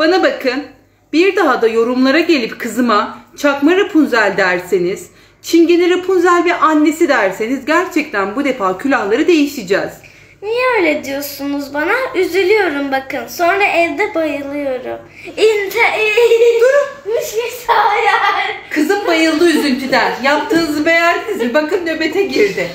Bana bakın. Bir daha da yorumlara gelip kızıma çakma Rapunzel derseniz, çingene Rapunzel ve annesi derseniz gerçekten bu defa külahları değişeceğiz. Niye öyle diyorsunuz bana? Üzülüyorum bakın. Sonra evde bayılıyorum. İnte Durun. Müşkil hayal. Kızım bayıldı üzüntüden. Yaptığınızı beğendiniz mi? Bakın nöbete girdi.